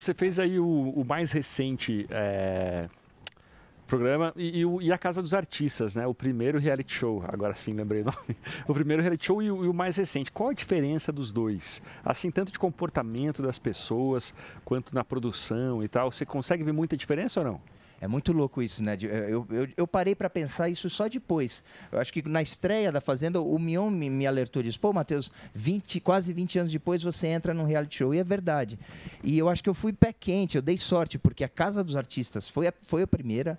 Você fez aí o, o mais recente é, programa e, e, e a Casa dos Artistas, né? O primeiro reality show, agora sim lembrei o nome. O primeiro reality show e o, e o mais recente. Qual a diferença dos dois? Assim, tanto de comportamento das pessoas, quanto na produção e tal. Você consegue ver muita diferença ou não? É muito louco isso, né? Eu, eu, eu parei para pensar isso só depois. Eu acho que na estreia da Fazenda, o Mion me, me alertou disso. Pô, Matheus, 20, quase 20 anos depois você entra num reality show. E é verdade. E eu acho que eu fui pé quente, eu dei sorte, porque a Casa dos Artistas foi a, foi a primeira.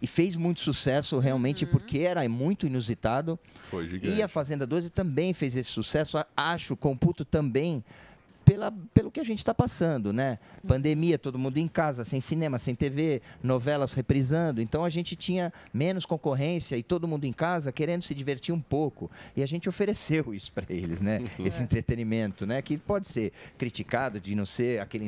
E fez muito sucesso realmente porque era muito inusitado. Foi gigante. E a Fazenda 12 também fez esse sucesso. Acho, computo também pela, pelo que a gente está passando, né? Pandemia, todo mundo em casa, sem cinema, sem TV, novelas reprisando. Então a gente tinha menos concorrência e todo mundo em casa querendo se divertir um pouco. E a gente ofereceu isso para eles, né? Esse entretenimento, né? Que pode ser criticado de não ser aquele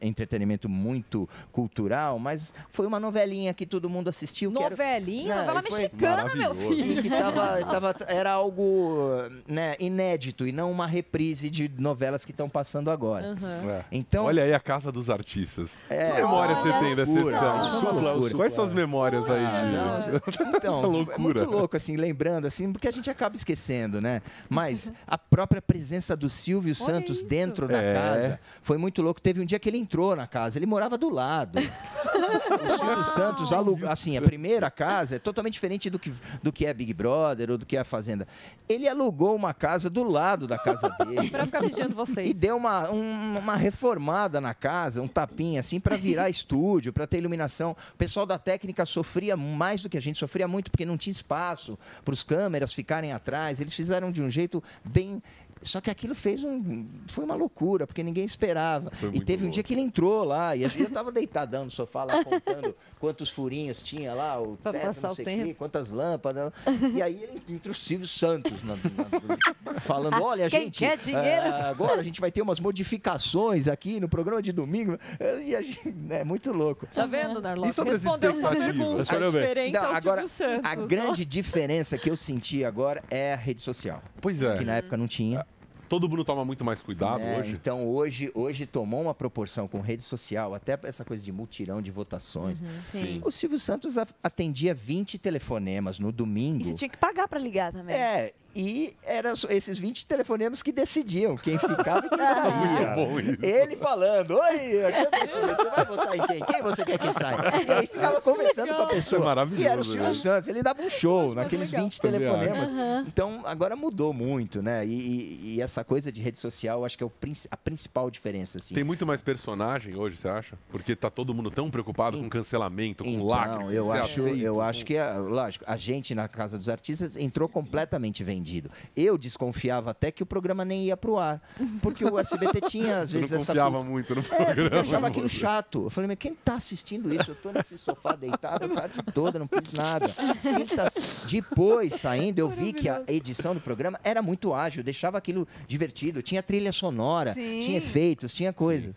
entretenimento, muito cultural, mas foi uma novelinha que todo mundo assistiu. que era- Novelinha? Não, Novela mexicana, meu filho. E que tava, tava- era algo né, inédito e não uma reprise de novelas que estão passando agora. É. Então, Olha aí a Casa dos Artistas. É. que memória você Olha tem dessa loucura. sessão? Isso uma loucura. Quais são as memórias aí? Não, então, Essa é loucura. muito louco, assim, lembrando, assim, porque a gente acaba esquecendo, né? Mas a própria presença do Silvio Santos dentro da É. casa foi muito louco. Teve um dia que ele entrou na casa, ele morava do lado. o Silvio Santos alugou, assim, a primeira casa é totalmente diferente do que, do que é Big Brother ou do que é a Fazenda. Ele alugou uma casa do lado da casa dele. Pra ficar vigiando vocês. E deu uma, um- uma reformada na casa, um tapinha assim, para virar estúdio, para ter iluminação. O pessoal da técnica sofria mais do que a gente, sofria muito porque não tinha espaço para os câmeras ficarem atrás. Eles fizeram de um jeito bem. Só que aquilo fez um. Foi uma loucura, porque ninguém esperava. Foi E teve um louco. dia que ele entrou lá, e a gente estava deitadão no sofá lá, contando quantos furinhos tinha lá, o Pra teto, não sei o quê, quantas lâmpadas. E aí ele entra o Silvio Santos na- na- falando: olha, Quem gente. quer dinheiro? ah, agora a gente vai ter umas modificações aqui no programa de domingo. E a gente, é muito louco. Tá vendo, as Respondeu sua pergunta. A diferença Não, é o agora, Silvio Santos. a grande diferença que eu senti agora é a rede social. Pois é. Que na época não tinha. Todo mundo toma muito mais cuidado É, hoje. Então hoje, hoje tomou uma proporção com rede social, até essa coisa de mutirão de votações. Uhum, sim. O Silvio Santos atendia 20 telefonemas no domingo. E você tinha que pagar pra ligar também. É, e eram esses 20 telefonemas que decidiam quem ficava e quem saía. Muito bom isso. Ele falando, oi, aqui é você, você vai votar em quem? Quem você quer que saia? E aí ficava conversando com a pessoa. Isso é maravilhoso, E era o Silvio né? Santos, ele dava um show naqueles legal. 20 Também telefonemas. Uhum. Então, agora mudou muito, né? E, e- e essa coisa de rede social, acho que é o a principal diferença, assim. Tem muito mais personagem hoje, você acha? Porque tá todo mundo tão preocupado com cancelamento, com lágrimas. Não, eu acho, aceito, eu com- acho que, é, lógico, a gente na Casa dos Artistas entrou completamente vendido. Eu desconfiava até que o programa nem ia pro ar, porque o SBT tinha às não vezes essa confiava cultura- muito no É, programa, eu achava aquilo chato. Eu falei, mas quem tá assistindo isso? Eu tô nesse sofá deitado a tarde toda, não fiz nada. Quem tá Depois, saindo, eu vi que a edição do programa era muito ágil, deixava aquilo divertido. Tinha trilha sonora, Sim. tinha efeitos, tinha coisas.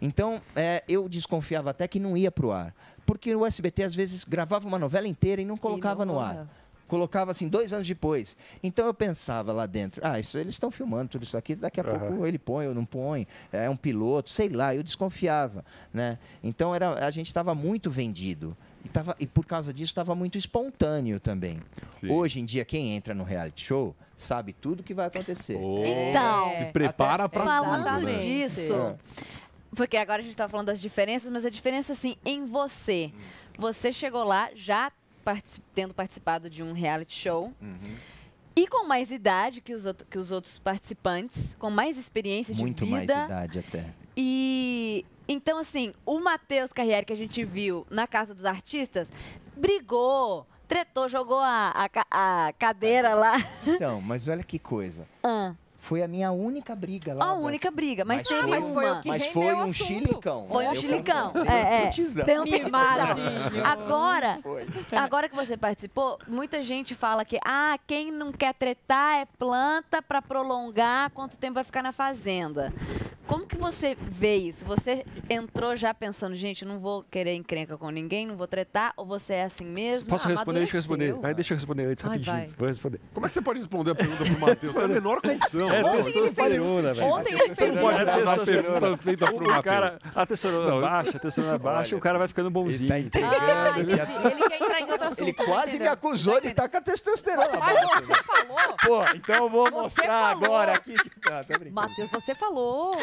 Então, é, eu desconfiava até que não ia pro ar. Porque o SBT, às vezes, gravava uma novela inteira e não colocava no ar. Colocava assim dois anos depois. Então eu pensava lá dentro, ah, isso eles estão filmando tudo isso aqui, daqui a Aham. pouco ele põe ou não põe, é um piloto, sei lá, eu desconfiava, né? Então era, a gente estava muito vendido. E, tava, e por causa disso estava muito espontâneo também. Hoje em dia, quem entra no reality show sabe tudo que vai acontecer. Então, Se prepara pra falando tudo, né? disso, É. porque agora a gente tá falando das diferenças, mas a diferença, assim, em você. Você chegou lá já tendo participado de um reality show Uhum. e com mais idade que os, que os outros participantes, com mais experiência de Muito mais vida. idade até. E então, assim, o Matheus Carriere que a gente viu na Casa dos Artistas brigou, tretou, jogou a, a a cadeira lá. Então, mas olha que coisa. Ah. Foi a minha única briga lá. A única briga, mas, teve foi, uma. mas foi um chilicão. Foi um Eu chilicão. É, é. Deu um petizão. Agora, Foi. agora que você participou, muita gente fala que ah, quem não quer tretar é planta para prolongar quanto tempo vai ficar na fazenda. Como que você vê isso? Você entrou já pensando, gente, não vou querer encrenca com ninguém, não vou tretar, ou você é assim mesmo? Posso responder? Deixa eu responder. deixa eu responder antes, Ai, rapidinho. vai. Vou responder. Como é que você pode responder a pergunta pro Matheus? É a menor condição. É testosterona, velho. Ontem ele fez pode É testosterona. pergunta feita pro O Matheus. cara, a testosterona Não, baixa, a testosterona baixa, o cara vai ficando Ele bonzinho. tá Ah, ele, entendi. Ele quer entrar em outro assunto. ele tá quase me acusou de estar com a testosterona. Mas você falou. Pô, então eu vou Você mostrar falou. agora aqui. Não. Matheus, você falou.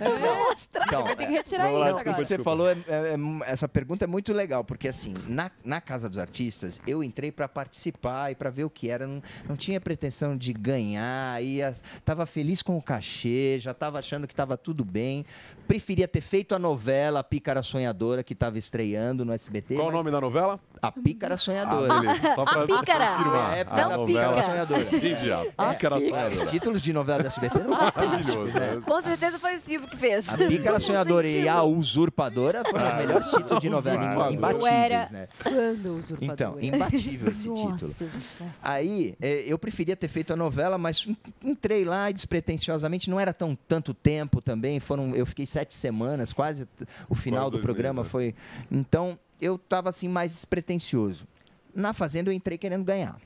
Então, Vai ter que é, retirar isso Não, agora. isso que você falou, é- é- é- essa pergunta é muito legal, porque assim, na, na Casa dos Artistas, eu entrei para participar e para ver o que era. Não, não tinha pretensão de ganhar, ia, tava feliz com o cachê, já tava achando que tava tudo bem. Preferia ter feito a novela A Pícara Sonhadora, que estava estreando no SBT. Qual o mas nome da novela? A Pícara Sonhadora. Ah, beleza. Só pra A pícara. confirmar. É a da novela. Pícara Sonhadora. Sim. É, Pícara Os sonhadora. títulos de novela do SBT não Maravilhoso. né? Com certeza foi o Silvio que fez. A Pícara Sonhadora e a Usurpadora foram os melhores títulos de novela, Usurpadora. imbatíveis, Eu era né? fã do usurpador. Então, imbatível esse Nossa, título. nossa. Aí, eh, eu preferia ter feito a novela, mas en- entrei lá e despretensiosamente, não era tão tanto tempo também, foram, eu fiquei sete semanas, quase o final Quase do programa meses, né? foi... Então, eu estava assim, mais despretensioso. Na Fazenda eu entrei querendo ganhar.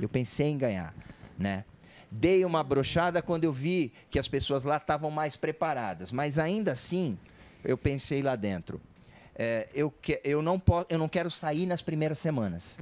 Eu pensei em ganhar, né? Dei uma brochada quando eu vi que as pessoas lá estavam mais preparadas, mas ainda assim, eu pensei lá dentro, é, eu, que, eu, não posso, eu não quero sair nas primeiras semanas.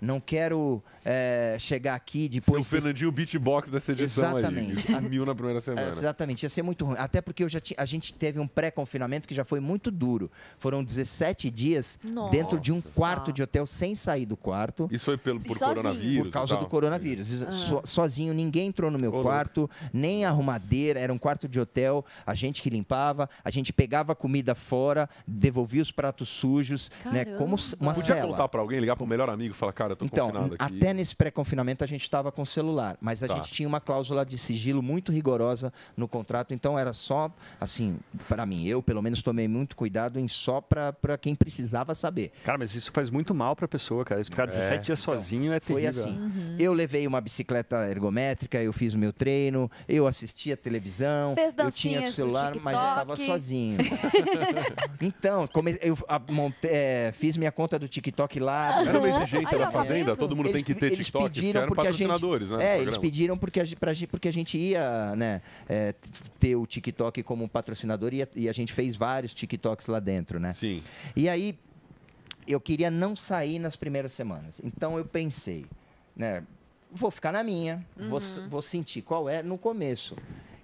Não quero é, chegar aqui depois. o desse- Fernandinho beatbox dessa edição Exatamente. aí. A mil na primeira semana. Exatamente, ia ser muito ruim. Até porque eu já ti- a gente teve um pré-confinamento que já foi muito duro. Foram 17 dias Nossa. dentro de um quarto de hotel sem sair do quarto. Isso foi pelo, por Sozinho. coronavírus Por causa do coronavírus. So- sozinho, ninguém entrou no meu quarto, nem arrumadeira, era um quarto de hotel, a gente que limpava, a gente pegava a comida fora, devolvia os pratos sujos, né? Como uma Podia cela. contar pra alguém, ligar pro melhor amigo e falar, cara, eu tô Então, confinado aqui. até nesse pré-confinamento a gente estava com celular, mas a Tá. gente tinha uma cláusula de sigilo muito rigorosa no contrato, então era só, assim, para mim, eu pelo menos tomei muito cuidado em só para quem precisava saber. Cara, mas isso faz muito mal pra pessoa, cara. Ficar 17 dias sozinho é Foi terrível. assim. Eu levei uma bicicleta ergométrica, eu fiz o meu treino, eu assistia televisão, Fez eu tinha o celular, mas eu estava sozinho. então, come- eu a- monte- é, fiz minha conta do TikTok lá. Era uma exigência da tá Fazenda? vendo? Todo mundo Eles tem que ter eles TikTok, porque pediram eram porque a gente- patrocinadores, né? do É, eles pediram porque a, gente- pra gente- porque a gente ia né, é, ter o TikTok como patrocinador e a, e a gente fez vários TikToks lá dentro, né? Sim. E aí, eu queria não sair nas primeiras semanas. Então, eu pensei, né? Vou ficar na minha, vou, s- vou sentir qual é no começo.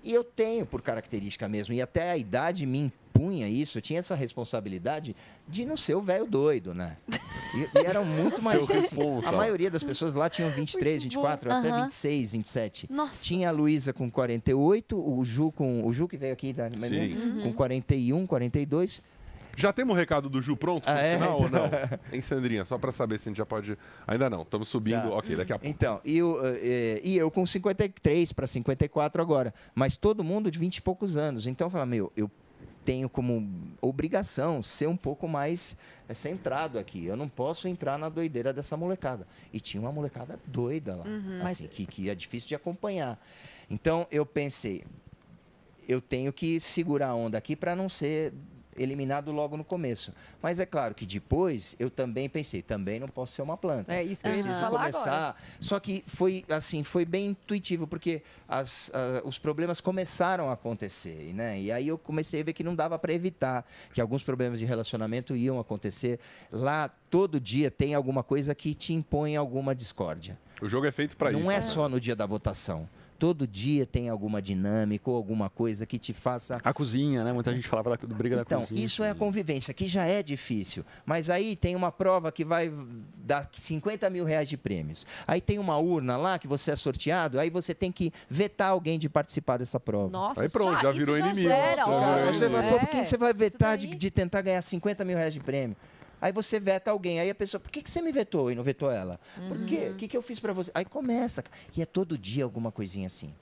E eu tenho, por característica mesmo, e até a idade me impunha isso, eu tinha essa responsabilidade de não ser o velho doido, né? E, e eram muito mais... Responsa. a maioria das pessoas lá tinham 23, 24, até Aham. 26, 27. Nossa. Tinha a Luísa com 48, o Ju com... O Ju que veio aqui, da, Sim. com 41, 42. Já temos o recado do Ju pronto pro Ah, é? final ou não? Em Sandrinha, só pra saber se a gente já pode... Ainda não, estamos subindo. Tá. Ok, daqui a pouco. Então, e eu, eh, e eu com 53 para 54 agora. Mas todo mundo de 20 e poucos anos. Então, eu falo, meu, eu tenho como obrigação ser um pouco mais eh, centrado aqui. Eu não posso entrar na doideira dessa molecada. E tinha uma molecada doida lá, assim, que, que é difícil de acompanhar. Então, eu pensei, eu tenho que segurar a onda aqui para não ser eliminado logo no começo. Mas é claro que depois eu também pensei, também não posso ser uma planta. É isso que eu ia Preciso falar começar. agora. Só que foi assim, foi bem intuitivo porque as, os problemas começaram a acontecer, né? E aí eu comecei a ver que não dava para evitar que alguns problemas de relacionamento iam acontecer. Lá todo dia tem alguma coisa que te impõe alguma discórdia. O jogo é feito não isso. é só no dia da votação. Todo dia tem alguma dinâmica ou alguma coisa que te faça A cozinha, né? Muita gente falava da do briga da então, cozinha. isso é a convivência, que já é difícil. Mas aí tem uma prova que vai dar 50 mil reais de prêmios. Aí tem uma urna lá que você é sorteado, aí você tem que vetar alguém de participar dessa prova. Nossa, Aí pronto, já virou inimigo. gera Já virou ódio. você vai, pô, por que você vai vetar de, de tentar ganhar 50 mil reais de prêmio? Aí você veta alguém, aí a pessoa, por que, que você me vetou e não vetou ela? Por quê? O que, que eu fiz pra você? Aí começa. E é todo dia alguma coisinha assim.